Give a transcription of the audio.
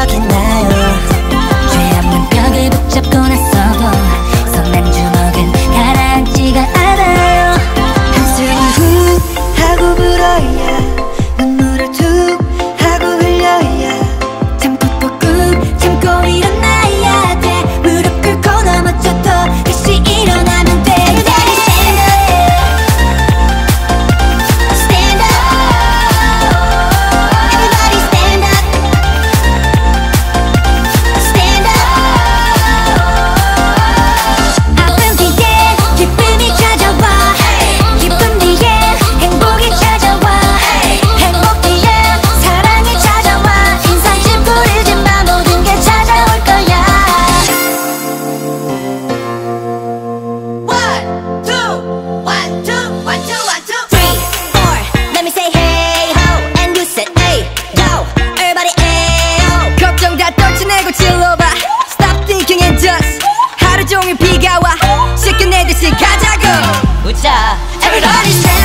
여긴 나 heard all these